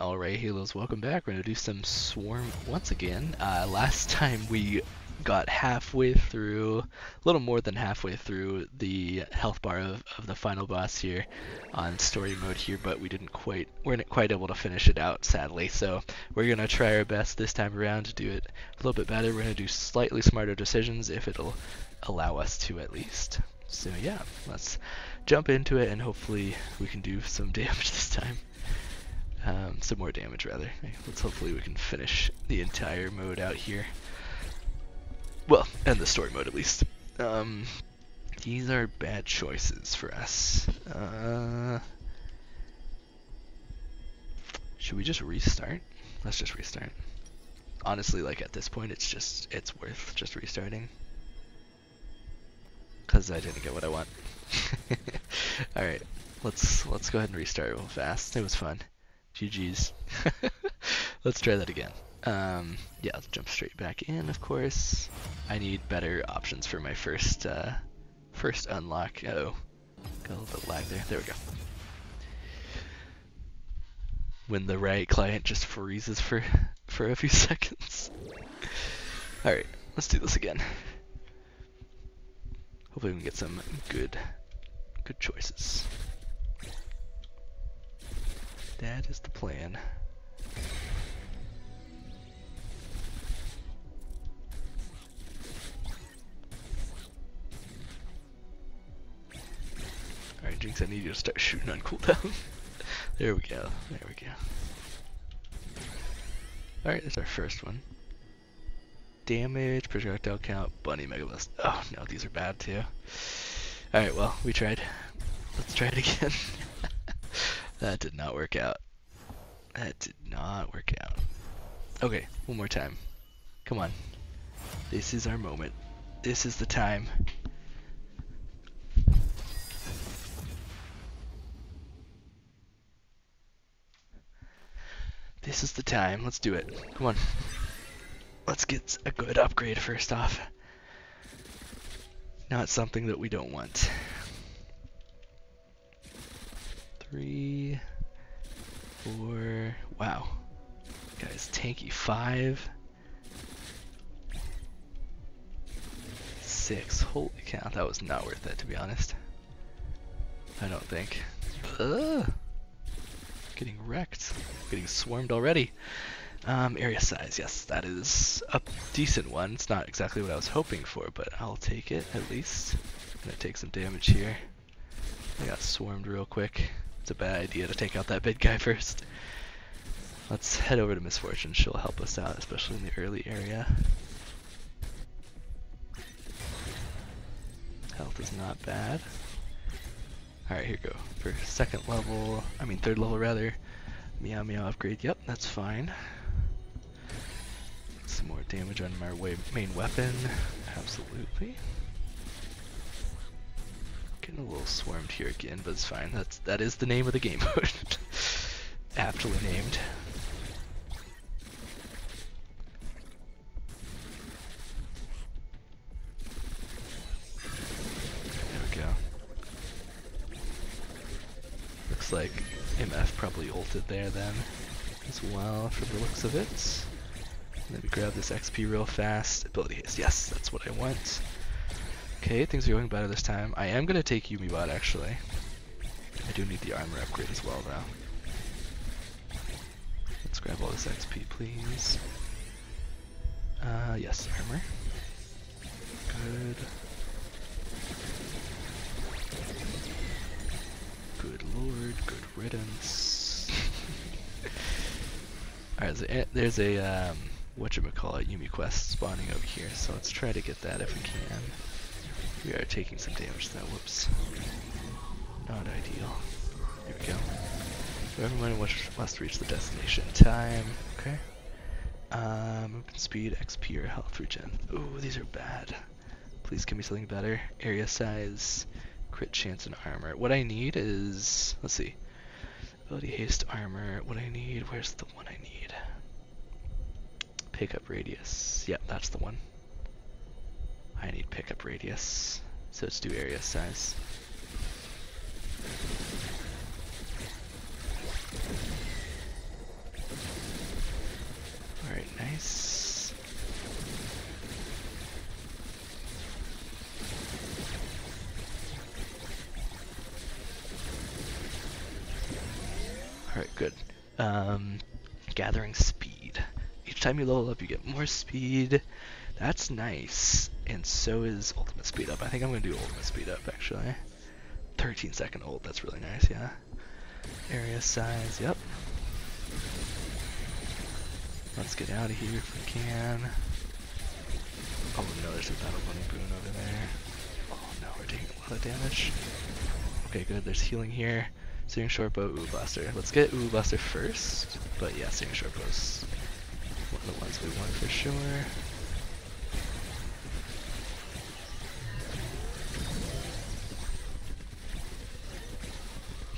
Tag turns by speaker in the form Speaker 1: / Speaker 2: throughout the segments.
Speaker 1: Alright, Halos, welcome back. We're gonna do some Swarm once again. Uh, last time we got halfway through, a little more than halfway through the health bar of, of the final boss here on story mode here, but we didn't quite, weren't quite able to finish it out, sadly. So we're gonna try our best this time around to do it a little bit better. We're gonna do slightly smarter decisions if it'll allow us to at least. So yeah, let's jump into it and hopefully we can do some damage this time. Um, some more damage rather. Let's hopefully we can finish the entire mode out here. Well, and the story mode at least. Um, these are bad choices for us. Uh, should we just restart? Let's just restart. Honestly, like at this point, it's just, it's worth just restarting. Cause I didn't get what I want. Alright, let's, let's go ahead and restart real fast. It was fun. GG's. Let's try that again. Um, yeah, let's jump straight back in, of course. I need better options for my first, uh, first unlock. Uh oh, got a little bit lag there. There we go. When the right client just freezes for, for a few seconds. Alright, let's do this again. Hopefully we can get some good, good choices. That is the plan. Alright, Jinx, I need you to start shooting on cooldown. there we go, there we go. Alright, that's our first one. Damage, projectile count, Bunny Megablast. Oh no, these are bad too. Alright, well, we tried. Let's try it again. That did not work out. That did not work out. Okay, one more time. Come on. This is our moment. This is the time. This is the time. Let's do it. Come on. Let's get a good upgrade first off. Not something that we don't want three, four, wow. Guys, tanky five, six, holy cow, that was not worth it to be honest. I don't think. Ugh. Getting wrecked, getting swarmed already. Um, area size, yes, that is a decent one. It's not exactly what I was hoping for, but I'll take it at least. I'm gonna take some damage here. I got swarmed real quick. It's a bad idea to take out that big guy first. Let's head over to Miss Fortune. She'll help us out, especially in the early area. Health is not bad. Alright, here we go. For second level, I mean third level rather, Meow Meow upgrade. Yep, that's fine. Some more damage on my main weapon. Absolutely. Getting a little swarmed here again, but it's fine. That's that is the name of the game mode. Aptly named. There we go. Looks like MF probably ulted there then as well for the looks of it. Let me grab this XP real fast. Ability haste. Yes, that's what I want. Okay, things are going better this time. I am to take Yuumibot, actually. I do need the armor upgrade as well, though. Let's grab all this XP, please. Uh, yes, armor. Good. Good lord, good riddance. Alright, there's a, there's a um, whatchamacallit, Yuumi quest spawning over here, so let's try to get that if we can. We are taking some damage though, whoops. Not ideal. Here we go. Everyone must reach the destination time. Okay. Um, Movement speed, XP, or health regen. Ooh, these are bad. Please give me something better. Area size, crit chance, and armor. What I need is, let's see. Ability haste, armor. What I need, where's the one I need? Pickup radius. Yep, that's the one. I need pickup radius. So let's do area size. Alright, nice. Alright, good. Um, gathering speed. Each time you level up, you get more speed. That's nice. And so is ultimate speed up. I think I'm to do ultimate speed up, actually. 13 second ult, that's really nice, yeah. Area size, yep. Let's get out of here if we can. Oh no, there's a battle bunny boon over there. Oh no, we're taking a lot of damage. Okay, good, there's healing here. Searing Short Bow, Ooh Blaster. Let's get Ooh Blaster first. But yeah, Searing Short Bow's one of the ones we want for sure.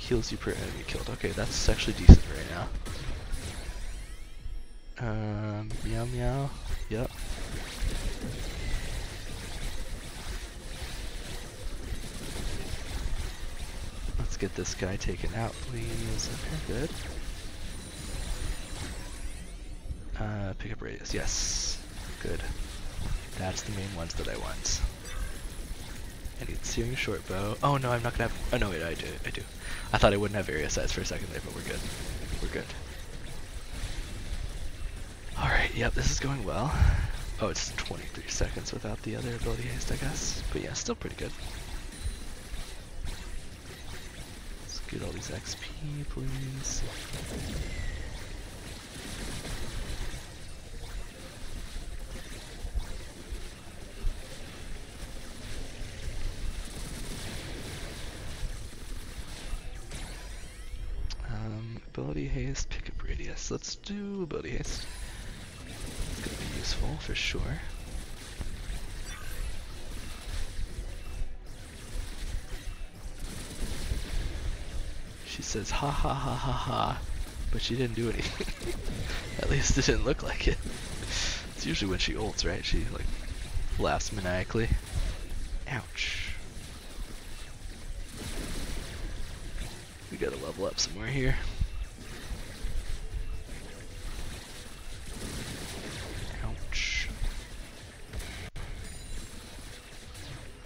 Speaker 1: Heals you per enemy killed. Okay, that's actually decent right now. Um, meow meow. Yep. Let's get this guy taken out, please. Okay, good. Uh, pick up radius. Yes. Good. That's the main ones that I want. I need searing short bow. Oh no, I'm not gonna have. Oh no, wait, I do. I do. I thought I wouldn't have area size for a second there, but we're good. We're good. Alright, yep, this is going well. Oh, it's 23 seconds without the other ability haste, I guess. But yeah, still pretty good. Let's get all these XP, please. ability haste, Let's do haste. It's gonna be useful for sure. She says ha ha ha ha ha, but she didn't do anything. At least it didn't look like it. It's usually when she ults, right? She like laughs maniacally. Ouch. We gotta level up somewhere here.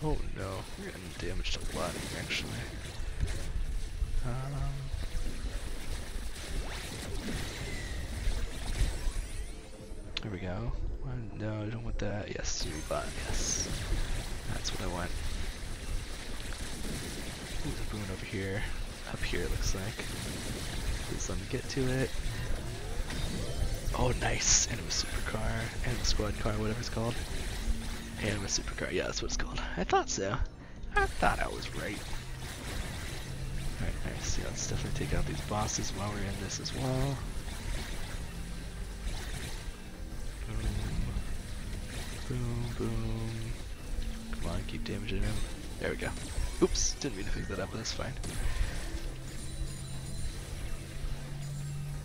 Speaker 1: Oh no, we're getting damaged actually. Um, there we go. no, I don't want that. Yes, bot. Yes, that's what I want. Ooh, the boon over here, up here it looks like. Please let me get to it. Oh, nice! Anima supercar, anima squad car, whatever it's called. Anima Supercar, yeah, that's what it's called. I thought so. I thought I was right. Alright, nice. Yeah, let's definitely take out these bosses while we're in this as well. Boom. Boom, boom. Come on, keep damaging him. There we go. Oops, didn't mean to pick that up, but that's fine.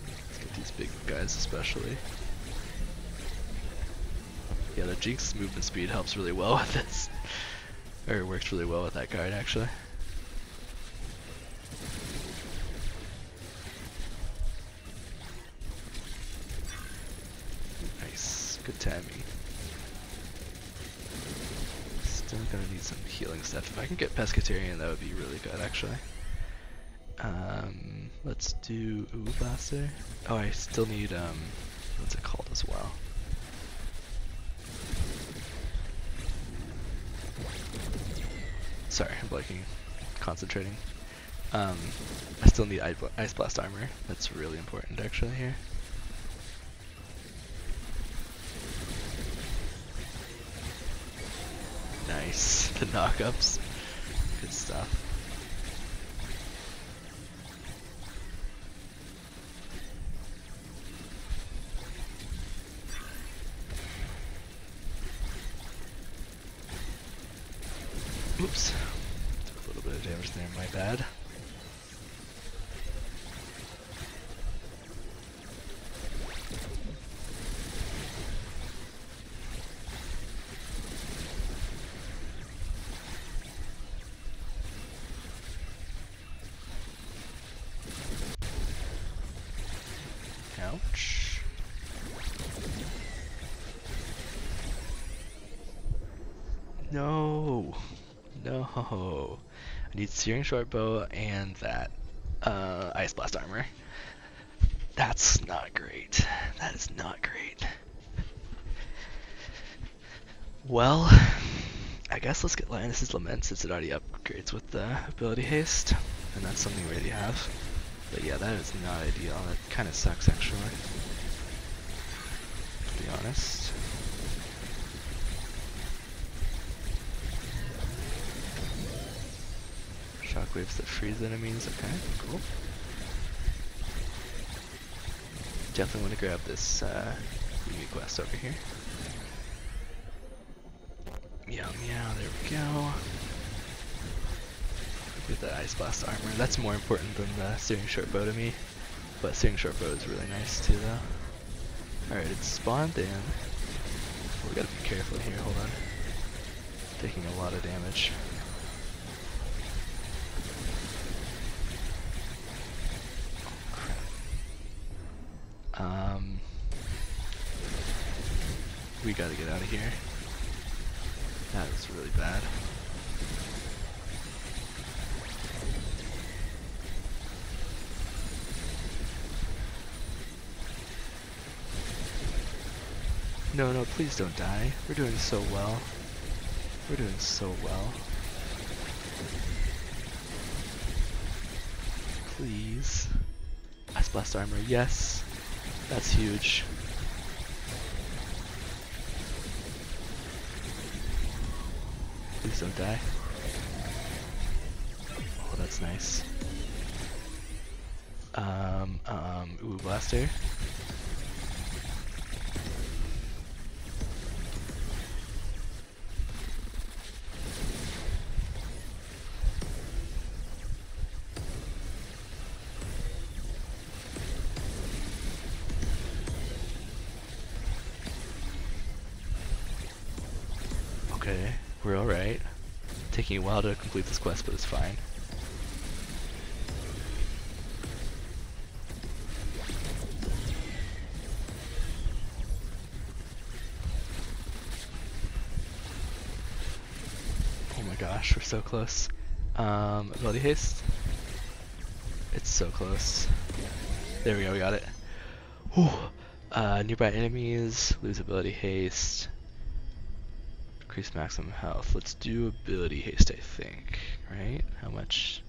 Speaker 1: Let's get these big guys especially. Yeah, the Jinx movement speed helps really well with this. Or works really well with that card, actually. Nice. Good timing. Still gonna need some healing stuff. If I can get Pescatarian, that would be really good, actually. Um, let's do Ooh. Oh, I still need, um, what's it called as well? Sorry, I'm blanking. Concentrating. Um, I still need Ice Blast armor. That's really important actually here. Nice. The knockups. Good stuff. Oops. Damage there, my bad. No. No. I need Searing Short Bow and that. Uh, Ice Blast armor. That's not great. That is not great. Well, I guess let's get Lioness's Lament since it already upgrades with the ability haste, and that's something we already have. But yeah, that is not ideal. That kind of sucks actually. To be honest. Shockwaves that freeze enemies. Okay, cool. Definitely want to grab this uh, quest over here. Meow meow, there we go. Get that Ice Blast armor. That's more important than the Searing Short Bow to me. But Searing Short Bow is really nice too though. Alright, it's spawned in. We gotta be careful here, hold on. Taking a lot of damage. Um, we gotta get out of here. That was really bad. No, no, please don't die. We're doing so well. We're doing so well. Please. Ice Blast Armor, yes. That's huge. Please don't die. Oh, that's nice. Um, um, ooh, blaster. While to complete this quest, but it's fine. Oh my gosh, we're so close. Um, ability haste? It's so close. There we go, we got it. Whew. Uh, nearby enemies, lose ability haste. Increase maximum health. Let's do ability haste, I think. Right? How much?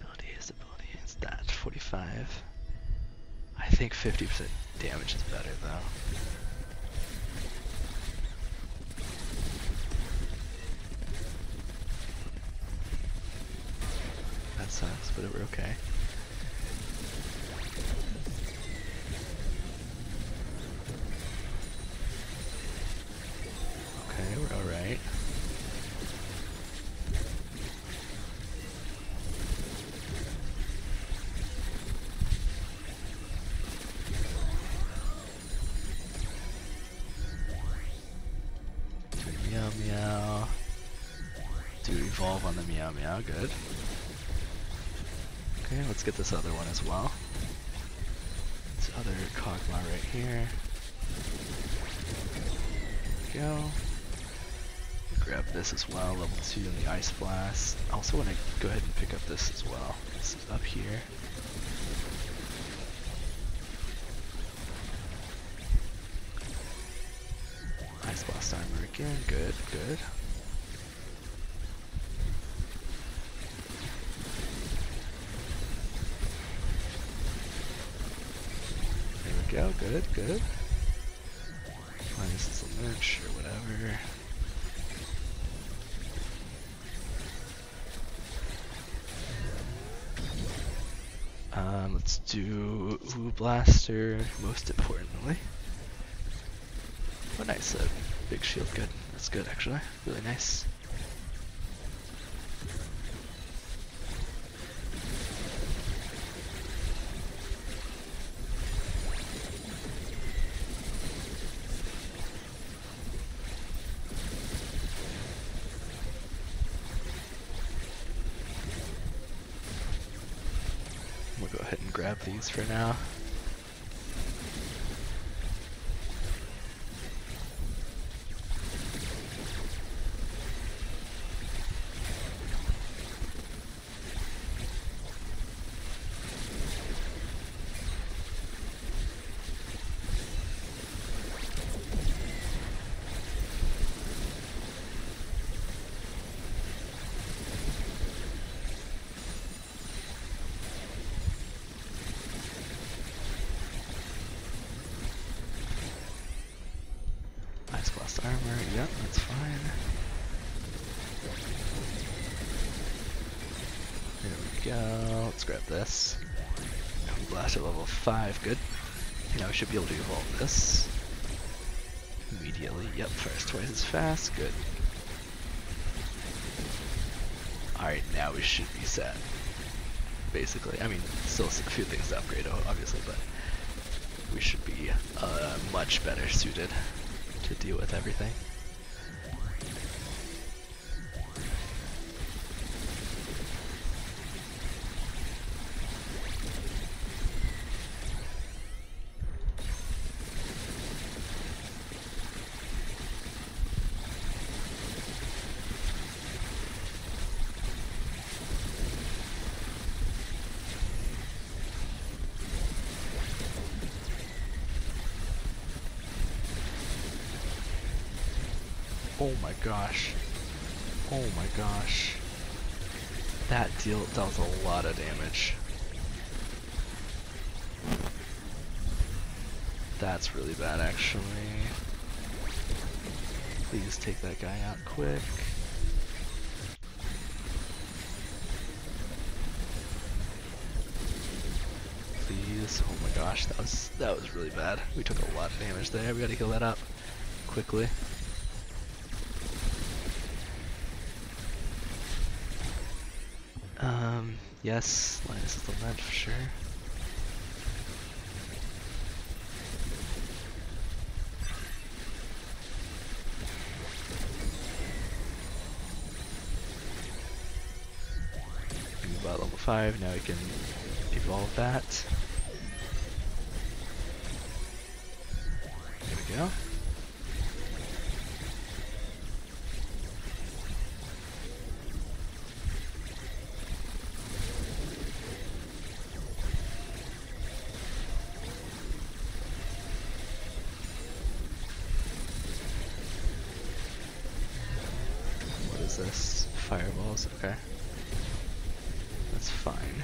Speaker 1: Ability haste, ability haste. That 45. I think 50% damage is better though. That sucks, but we're okay. Okay, we're alright. Meow meow. Do evolve on the meow meow, good. Okay, let's get this other one as well. This other Kog'Maw right here. There we go. Grab this as well, level 2 in the Ice Blast. I also want to go ahead and pick up this as well. This is up here. Ice Blast armor again, good, good. There we go, good, good. Minus this lynch or whatever. Do Blaster, most importantly. Oh nice, uh, big shield, good. That's good actually, really nice. Go ahead and grab these for now. armor. Yep, that's fine. There we go. Let's grab this. At level 5. Good. Now we should be able to evolve this. Immediately. Yep, fires twice as fast. Good. Alright, now we should be set. Basically. I mean, still a few things to upgrade, obviously, but we should be uh, much better suited to deal with everything. Oh my gosh. Oh my gosh. That deal does a lot of damage. That's really bad actually. Please take that guy out quick. Please. Oh my gosh, that was that was really bad. We took a lot of damage there. We gotta heal that up quickly. Yes, Linus is the lead for sure. About level 5, now we can evolve that. There we go. this? Fireballs, okay. That's fine.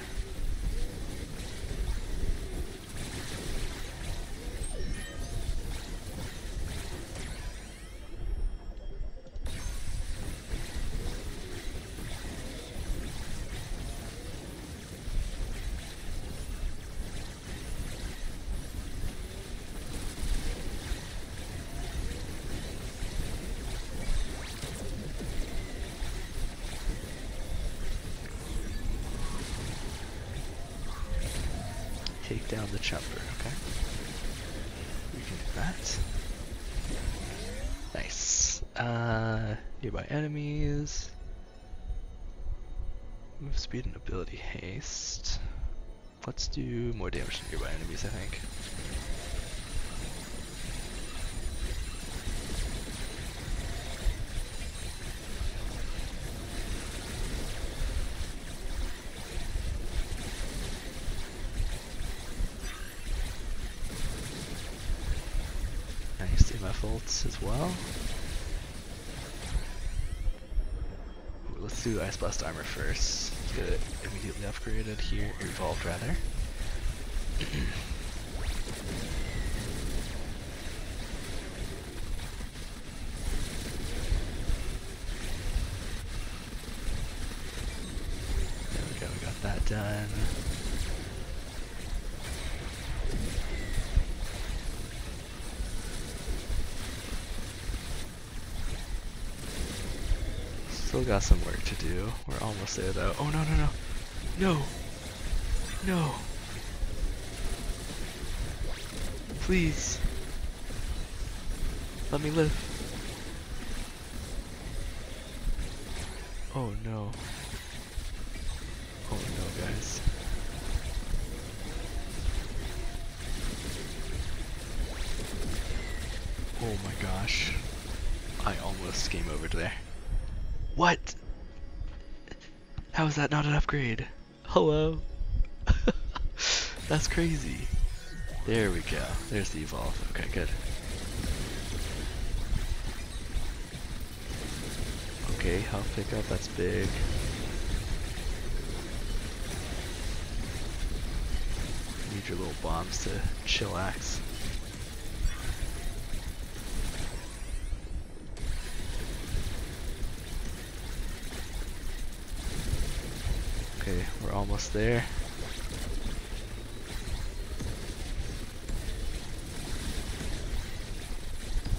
Speaker 1: take down the chopper, okay? We can do that. Nice. Uh, nearby enemies. Move speed and ability haste. Let's do more damage to nearby enemies, I think. As well. Let's do Ice Blast Armor first. Get it immediately upgraded here, evolved rather. there we go, we got that done. Still got some work to do. We're almost there though. Oh no no no. No. No. Please. Let me live. Oh no. Oh no guys. Oh my gosh. I almost came over there. What? How is that not an upgrade? Hello? That's crazy. There we go. There's the evolve. Okay, good. Okay, health pickup, that's big. Need your little bombs to chillax. Almost there.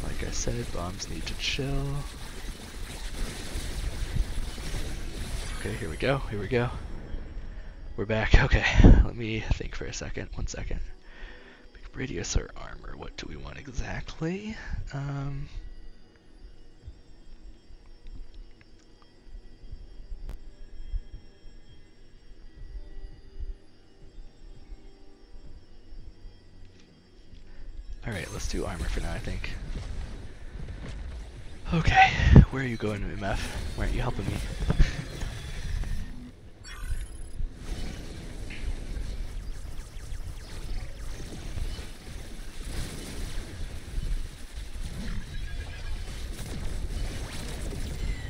Speaker 1: Like I said, bombs need to chill. Okay, here we go, here we go. We're back. Okay, let me think for a second. One second. Radius or armor? What do we want exactly? Um, Alright, let's do armor for now, I think. Okay, where are you going, MF? Why aren't you helping me?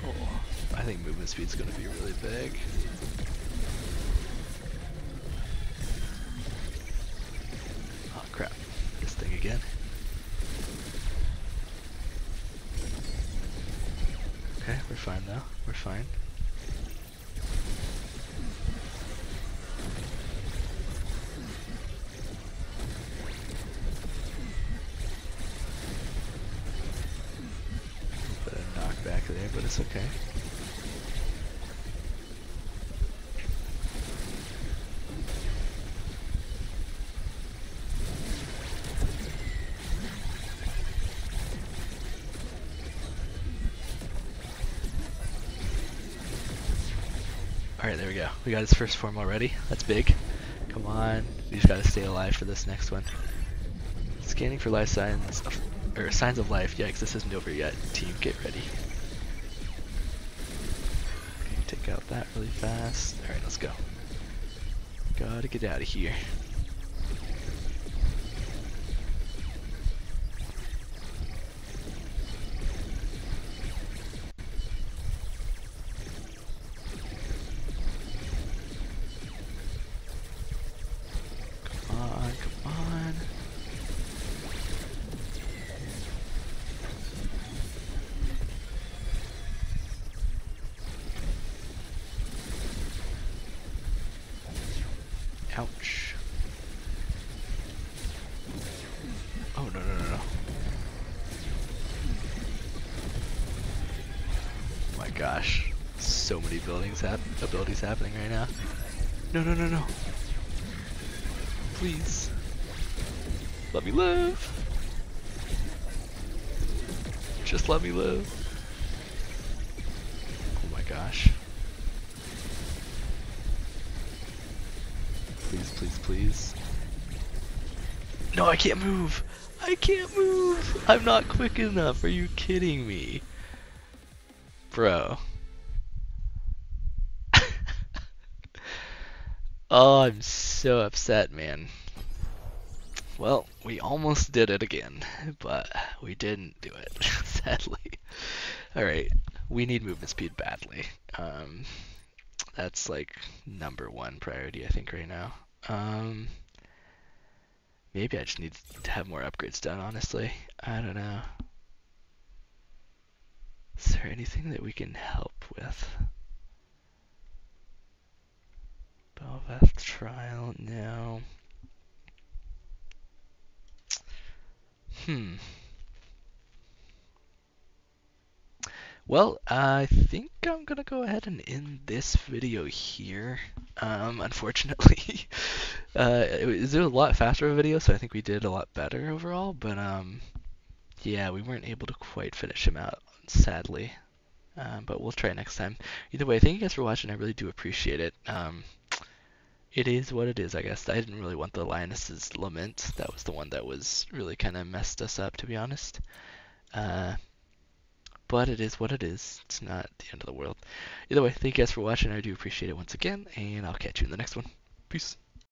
Speaker 1: oh, I think movement speed's gonna be really big. Oh crap, this thing again. Okay, we're fine now. We're fine. Put a knockback but it's okay. Alright, there we go. We got his first form already. That's big. Come on. We just gotta stay alive for this next one. Scanning for life signs of, or signs of life. Yikes, this isn't over yet. Team, get ready. That really fast. Alright, let's go. Gotta get out of here. So many buildings hap abilities happening right now. No, no, no, no. Please. Let me live. Just let me live. Oh my gosh. Please, please, please. No, I can't move. I can't move. I'm not quick enough. Are you kidding me? Bro. Oh, I'm so upset, man. Well, we almost did it again, but we didn't do it, sadly. Alright, we need movement speed badly. Um, that's like number one priority, I think, right now. Um, maybe I just need to have more upgrades done, honestly. I don't know. Is there anything that we can help with? Bel'Veth trial? No. Hmm. Well, I think I'm gonna go ahead and end this video here. Um, unfortunately, uh, it was, it was a lot faster of a video, so I think we did a lot better overall. But um, yeah, we weren't able to quite finish him out, sadly. Um, but we'll try next time. Either way, thank you guys for watching. I really do appreciate it. Um, it is what it is, I guess. I didn't really want the Lioness's Lament. That was the one that was really kind of messed us up, to be honest. Uh, but it is what it is. It's not the end of the world. Either way, thank you guys for watching. I do appreciate it once again, and I'll catch you in the next one. Peace.